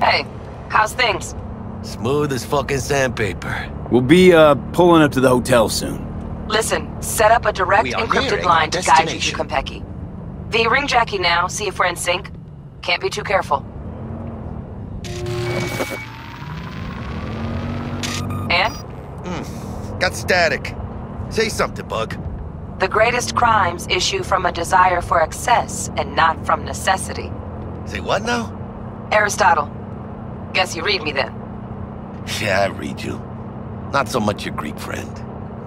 Hey, how's things? Smooth as fucking sandpaper. We'll be, uh, pulling up to the hotel soon. Listen, set up a direct encrypted line to guide you to destination. Konpeki. V, ring Jackie now, see if we're in sync. Can't be too careful. And? Mm, Got static. Say something, Bug. The greatest crimes issue from a desire for excess and not from necessity. Say what now? Aristotle. Guess you read me then. Yeah, I read you. Not so much your Greek friend.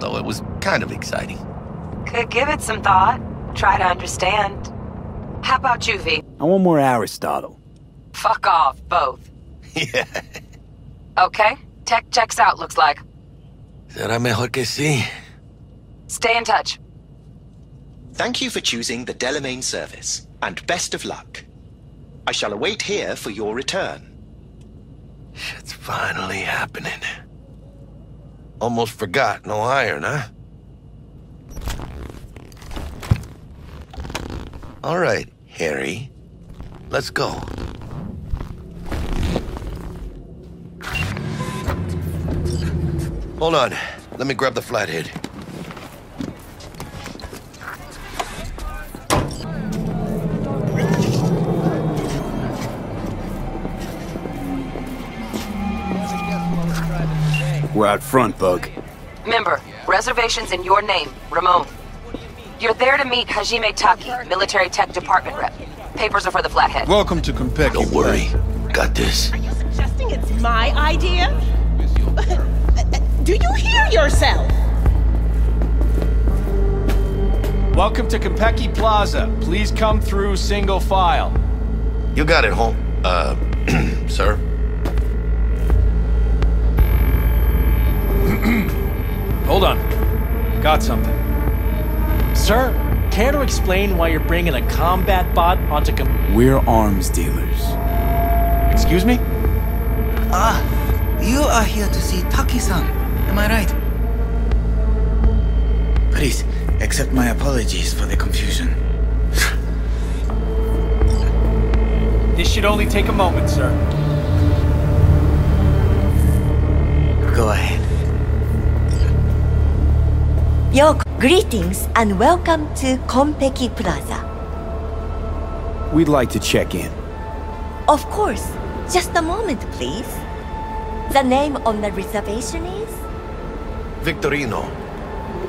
Though it was kind of exciting. Could give it some thought. Try to understand. How about you, V? I want more Aristotle. Fuck off, both. yeah. Okay? Tech checks out, looks like. Será mejor que sí. Stay in touch. Thank you for choosing the Delamain service, and best of luck. I shall await here for your return. Shit's finally happening. Almost forgot, no iron, huh? All right, Harry. Let's go. Hold on. Let me grab the flathead. We're out front, Bug. Member, reservations in your name, Ramon. You're there to meet Hajime Taki, military tech department rep. Papers are for the flathead. Welcome to Konpeki. Don't worry. Got this. Are you suggesting it's my idea? Do you hear yourself? Welcome to Konpeki Plaza. Please come through single file. You got it, home. Uh, sir? Hold on. Got something. Sir, care to explain why you're bringing a combat bot onto com- We're arms dealers. Excuse me? Ah, you are here to see Taki-san. Am I right? Please, accept my apologies for the confusion. This should only take a moment, sir. Your greetings and welcome to Konpeki Plaza. We'd like to check in. Of course, just a moment, please. The name on the reservation is Victorino.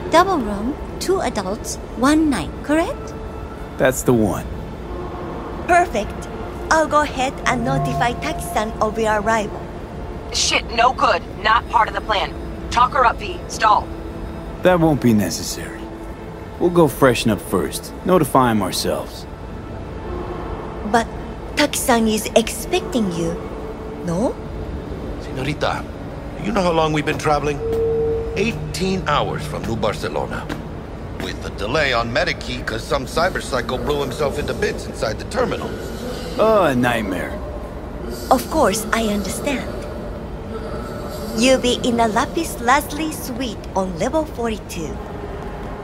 Double Room, two adults, one night, correct? That's the one. Perfect. I'll go ahead and notify Taki-san of your arrival. Shit, no good. Not part of the plan. Talk her up, V. Stall. That won't be necessary. We'll go freshen up first. Notify him ourselves. But Taki-san is expecting you, no? Senorita, you know how long we've been traveling? 18 hours from New Barcelona. With a delay on Medikey because some cyberpsycho blew himself into bits inside the terminal. Oh, a nightmare. Of course, I understand. You'll be in the Lapis Lazuli suite on level 42.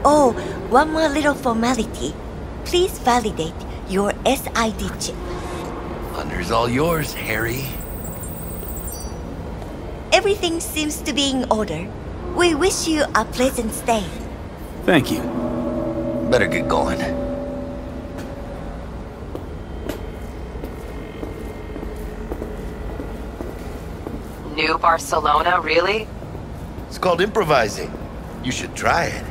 Oh, one more little formality. Please validate your SID chip. Honor's all yours, Harry. Everything seems to be in order. We wish you a pleasant stay. Thank you. Better get going. New Barcelona, really? It's called improvising. You should try it.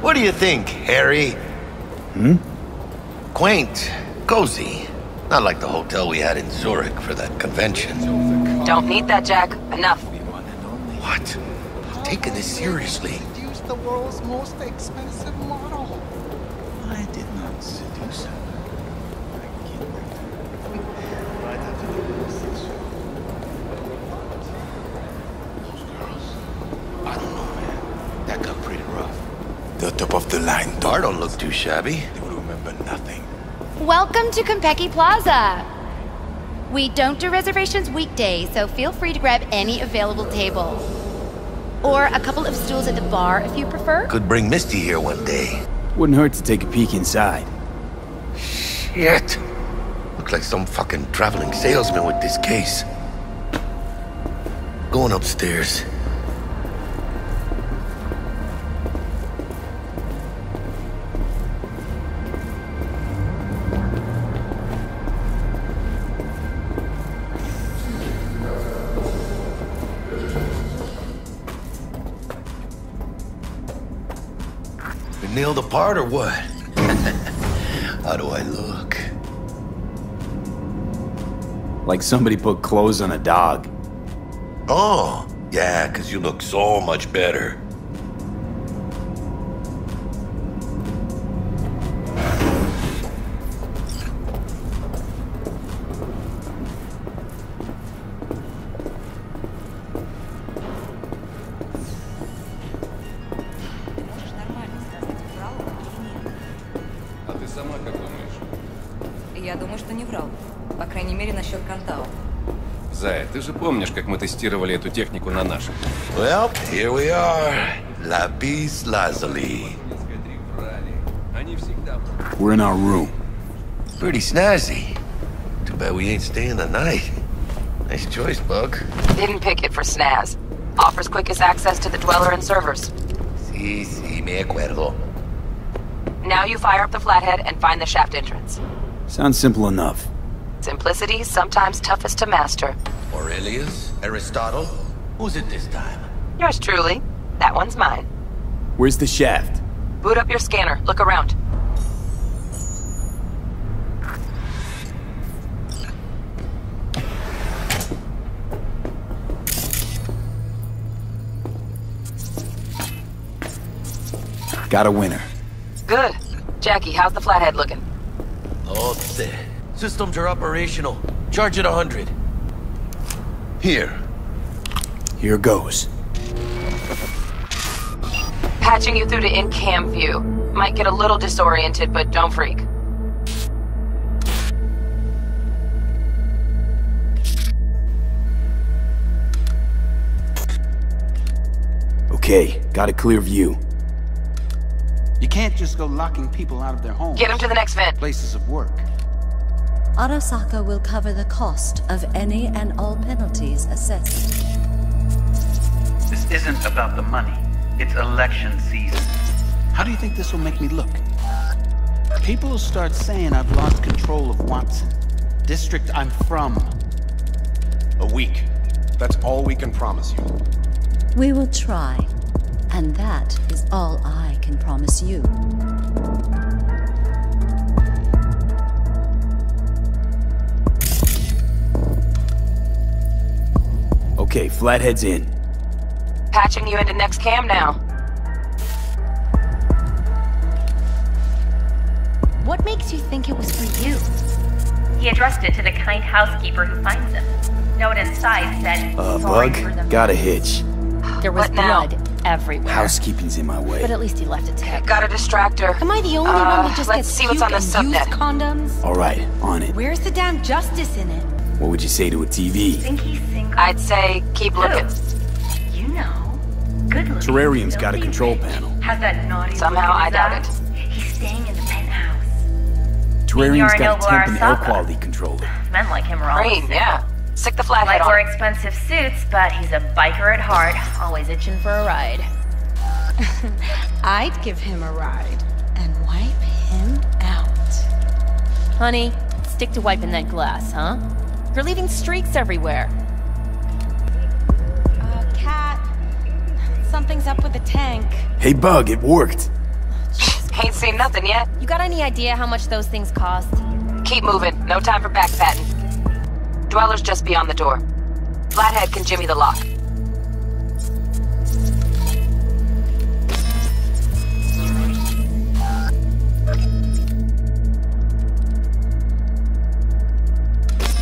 What do you think, Harry? Hmm? Quaint, cozy. Not like the hotel we had in Zurich for that convention. Don't need that, Jack. Enough. What? I'm taking this seriously. Use the world's most expensive model. I did not seduce her. I don't know, man. That got pretty rough. The top of the line, Bar don't look too shabby. They will remember nothing. Welcome to Konpeki Plaza. We don't do reservations weekdays, so feel free to grab any available table. Or a couple of stools at the bar if you prefer. Could bring Misty here one day. Wouldn't hurt to take a peek inside. Shit. Looks like some fucking traveling salesman with this case. Going upstairs. Nailed apart or what? How do I look? Like somebody put clothes on a dog. Oh, yeah, because you look so much better. Я думаю, что не врал. По крайней мере, насчет Кантау. Зая, ты же помнишь, как мы тестировали эту технику на нашем? Well, here we are. Lapis lazuli. We're in our room. Pretty snazzy. Too bad we ain't staying the night. Nice choice, Bug. Didn't pick it for snaz. Offers quickest access to the Dweller and servers. Sí, sí, me acuerdo. Now you fire up the flathead and find the shaft entrance. Sounds simple enough. Simplicity, sometimes toughest to master. Aurelius? Aristotle? Who's it this time? Yours truly. That one's mine. Where's the shaft? Boot up your scanner. Look around. Got a winner. Good. Jackie, how's the flathead looking? Oh, systems are operational. Charge it a hundred. Here. Here goes. Patching you through to in-cam view. Might get a little disoriented, but don't freak. Okay, got a clear view. You can't just go locking people out of their homes. Get them to the next vent. Places of work. Arasaka will cover the cost of any and all penalties assessed. This isn't about the money. It's election season. How do you think this will make me look? People will start saying I've lost control of Watson. District I'm from. A week. That's all we can promise you. We will try, and that is all I can promise you. Okay, Flathead's in. Patching you into next cam now. What makes you think it was for you? He addressed it to the kind housekeeper who finds him. Note inside said, Uh, "Sorry Bug, for the got a hitch. There was What now? blood everywhere. Housekeeping's in my way. But at least he left a tip. Got a distractor. Am I the only Uh, one who just let's gets see what's on the puke and used subnet. condoms? All right, on it. Where's the damn justice in it? What would you say to a TV? Think he's single? I'd say keep looking. You know. Good looking. Terrarium's got a control panel. Has that naughty Somehow I doubt eye. it. He's staying in the penthouse. Terrarium's got a temp and air quality controller. Men like him are always Green, yeah. Stick the flathead Like on. wear expensive suits, but he's a biker at heart, always itching for a ride. I'd give him a ride and wipe him out. Honey, stick to wiping that glass, huh? You're leaving streaks everywhere. Uh, Cat, something's up with the tank. Hey, Bug, it worked. Ain't seen nothing yet. You got any idea how much those things cost? Keep moving. No time for back patting. Dweller's just beyond the door. Flathead can jimmy the lock.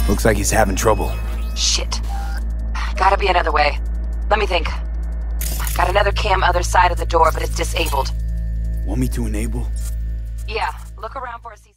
Looks like he's having trouble. Shit. Gotta be another way. Let me think. Got another cam other side of the door, but it's disabled. Want me to enable? Yeah, look around for a.